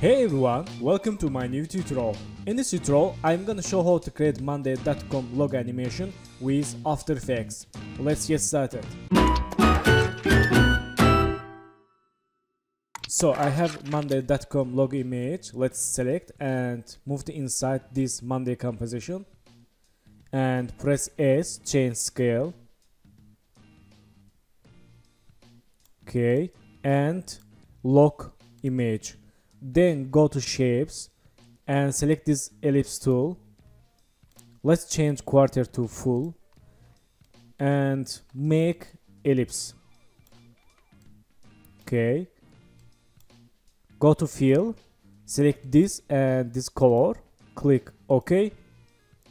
Hey everyone, welcome to my new tutorial. In this tutorial, I'm gonna show how to create Monday.com logo animation with After Effects. Let's get started. So I have Monday.com logo image. Let's select and move to inside this Monday composition and press S, change scale. Okay, and lock image then go to shapes and select this ellipse tool. Let's change quarter to full and make ellipse. Okay. Go to fill select this and this color click ok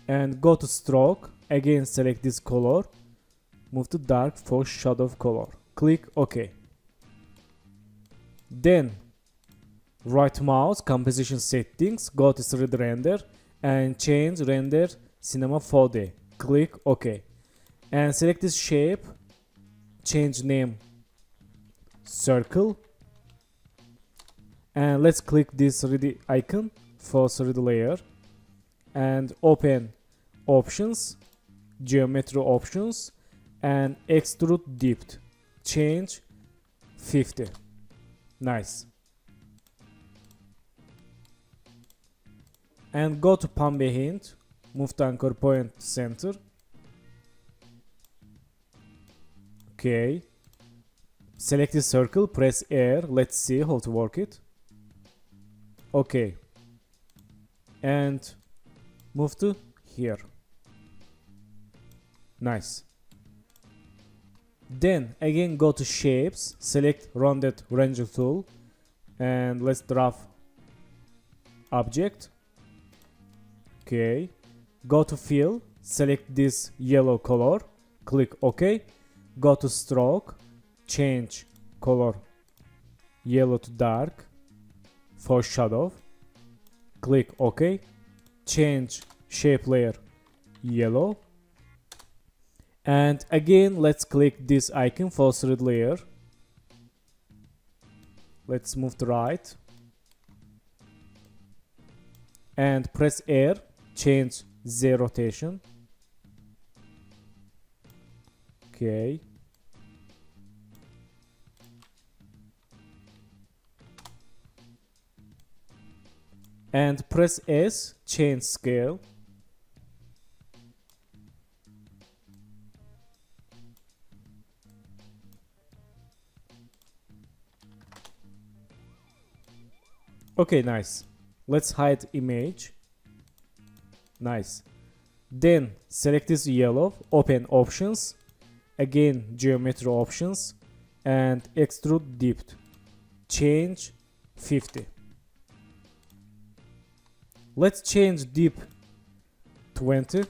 and go to stroke again select this color move to dark for shadow color click ok. Then right mouse composition settings go to 3d render and change render cinema 4d click ok. And select this shape change name circle. And let's click this 3d icon for 3d layer. And open options geometry options and extrude depth. change 50 nice and go to pan behind move the anchor point center. Okay. Select the circle press R let's see how to work it. Okay. And move to here. Nice. Then again go to shapes select rounded rectangle tool and let's drop object okay go to fill select this yellow color click ok. Go to stroke change color yellow to dark for shadow. Click ok. Change shape layer yellow. And again let's click this icon for 3d layer. Let's move to right. And press R change the rotation. Okay. And press S change scale. Okay nice. Let's hide image nice. Then select this yellow open options again geometry options and extrude depth. change 50 let's change dip 20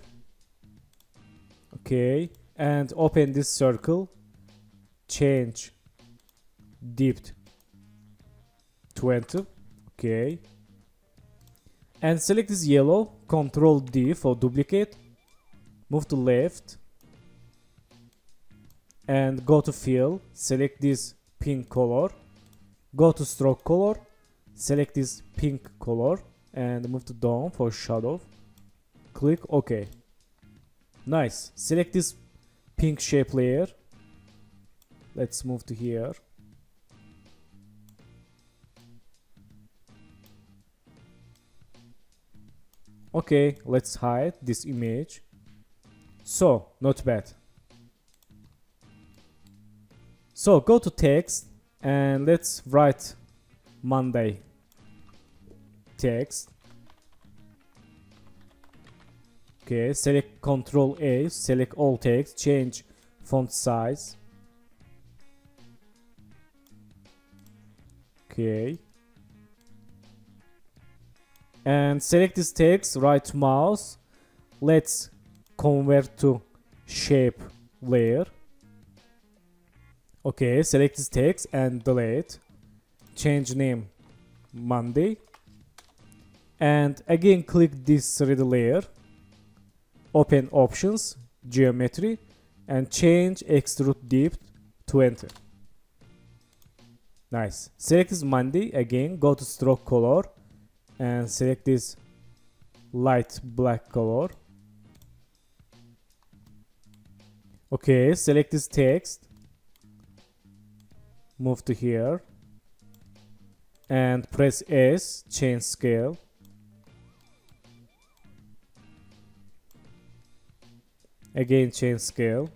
okay and open this circle. Change depth 20 okay and select this yellow control D for duplicate move to left and go to fill select this pink color go to stroke color select this pink color and move to down for shadow. Click ok. Nice. Select this pink shape layer. Let's move to here okay let's hide this image. So not bad. So go to text and let's write monday text. Okay select control a select all text change font size. Okay and select this text right mouse. Let's convert to shape layer. Okay select this text and delete. Change name monday. And again click this 3d layer. Open options geometry and change extrude depth to enter. Nice. Select this Monday. Again. Go to stroke color and select this light black color. Okay, select this text. Move to here. And press S, change scale. Again, change scale.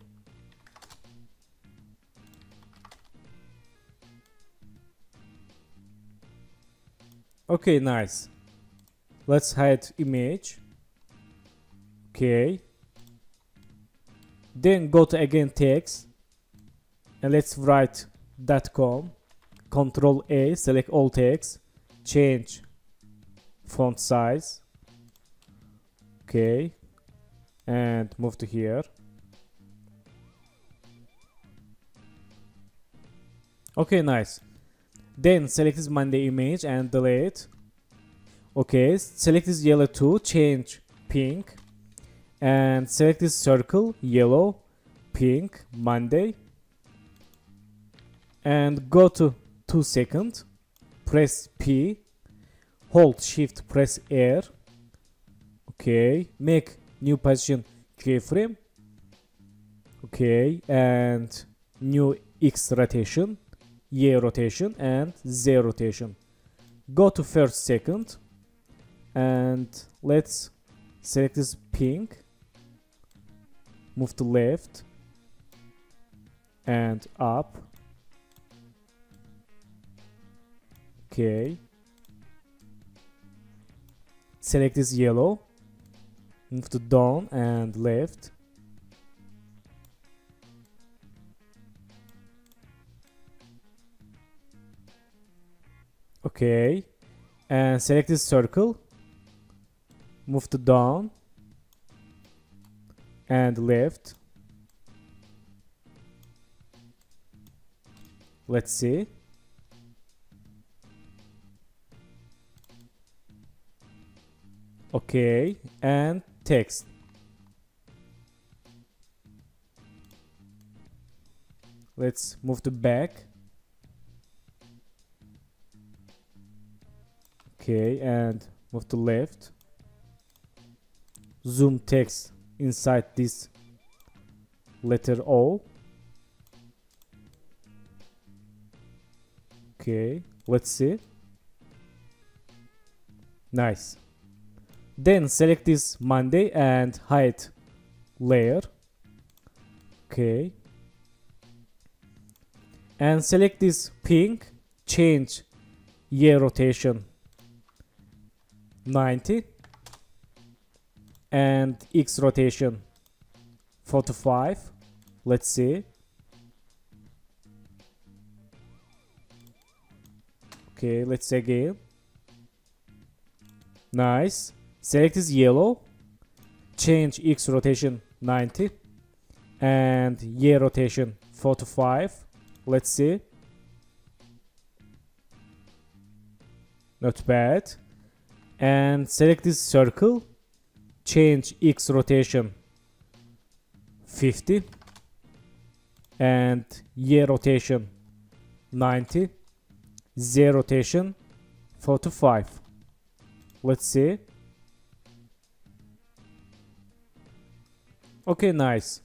Okay, nice. Let's hide image. Okay. Then go to again text and let's write .com. Control A, select all text, change font size. Okay. And move to here. Okay, nice. Then select this Monday image and delete. Okay, select this yellow too, change pink. And select this circle, yellow, pink, Monday. And go to 2 second. Press P. Hold shift, press R. Okay, make new position keyframe. Okay, and new X rotation. Y rotation and Z rotation. Go to first second and let's select this pink. Move to left and up. Okay. Select this yellow. Move to down and left. Okay. And select this circle. Move to down. And left. Let's see. Okay. And text. Let's move to back. Okay, and move to left. Zoom text inside this letter O. Okay, let's see. Nice. Then select this Monday and hide layer. Okay. And select this pink, change Y rotation 90 and X rotation 45. Let's see. Okay, let's see again. Nice. Select this yellow. Change X rotation 90 and Y rotation 45. Let's see. Not bad. And select this circle. Change X rotation 50 and Y rotation 90 Z rotation 45 let's see. Okay nice.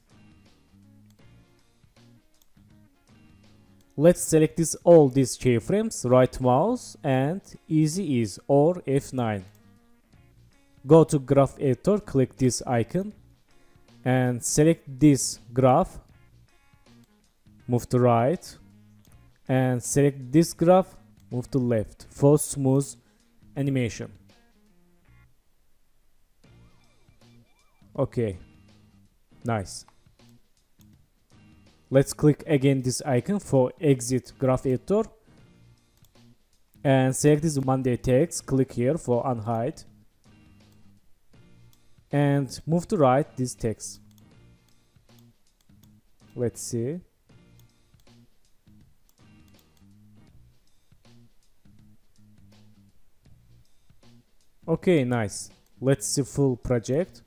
Let's select this all these keyframes right mouse and easy ease or F9 go to graph editor click this icon and select this graph move to right and select this graph move to left for smooth animation. Okay nice. Let's click again this icon for exit graph editor and select this monday text click here for unhide and move to right this text. Let's see. Okay nice. Let's see full project.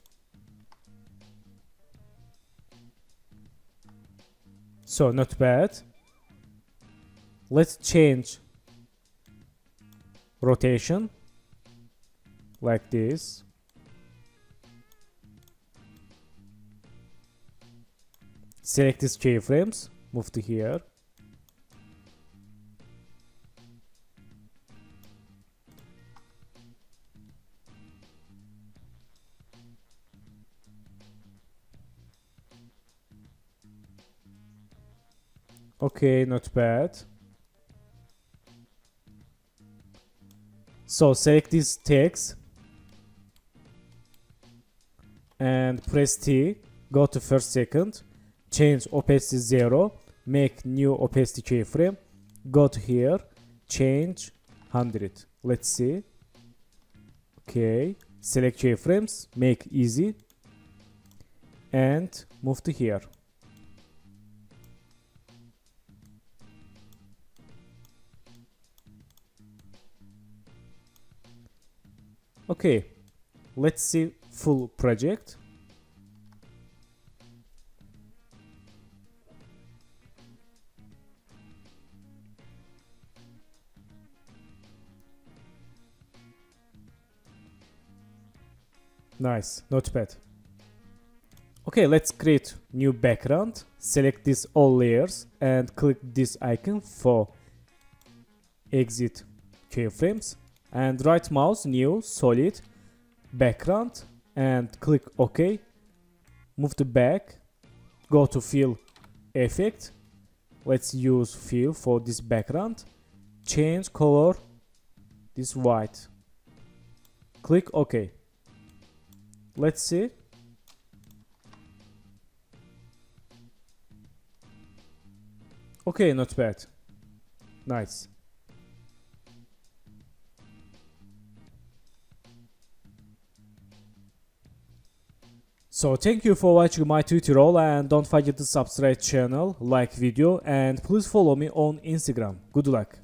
So not bad. Let's change rotation like this select these keyframes move to here. Okay not bad. So select this text and press T go to first second change opacity 0 make new opacity keyframe go to here change 100 let's see. Okay select keyframes make easy. And move to here. Okay let's see full project Nice, notepad. Okay, let's create new background. Select this all layers and click this icon for exit keyframes and right mouse new solid background and click OK. Move to back, go to fill effect. Let's use fill for this background. Change color this white. Click OK. Let's see. Okay, not bad. Nice. So thank you for watching my tutorial and don't forget to subscribe channel, like video and please follow me on Instagram. Good luck.